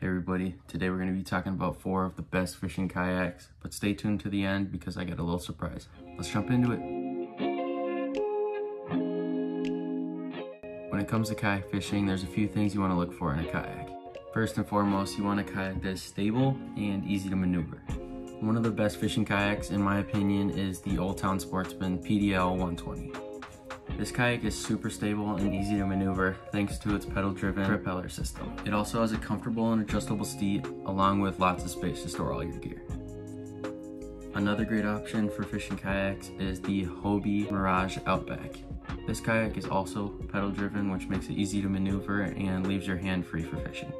Hey everybody, today we're going to be talking about four of the best fishing kayaks, but stay tuned to the end because I got a little surprise. Let's jump into it. When it comes to kayak fishing, there's a few things you want to look for in a kayak. First and foremost, you want a kayak that is stable and easy to maneuver. One of the best fishing kayaks, in my opinion, is the Old Town Sportsman PDL 120. This kayak is super stable and easy to maneuver thanks to its pedal-driven propeller system. It also has a comfortable and adjustable seat along with lots of space to store all your gear. Another great option for fishing kayaks is the Hobie Mirage Outback. This kayak is also pedal-driven which makes it easy to maneuver and leaves your hand free for fishing.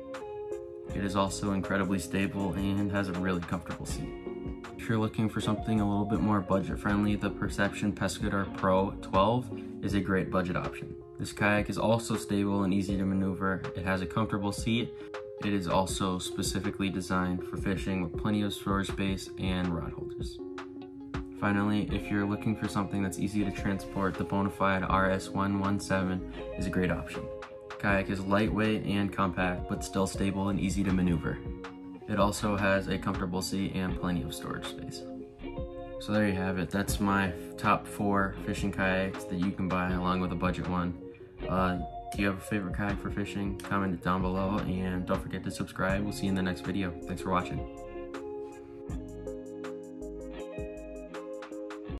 It is also incredibly stable and has a really comfortable seat. If you're looking for something a little bit more budget friendly, the Perception Pescador Pro 12 is a great budget option. This kayak is also stable and easy to maneuver. It has a comfortable seat. It is also specifically designed for fishing with plenty of storage space and rod holders. Finally, if you're looking for something that's easy to transport, the Bonafide RS117 is a great option. Kayak is lightweight and compact, but still stable and easy to maneuver. It also has a comfortable seat and plenty of storage space. So there you have it. That's my top four fishing kayaks that you can buy along with a budget one. Uh, do you have a favorite kayak for fishing? Comment it down below and don't forget to subscribe. We'll see you in the next video. Thanks for watching.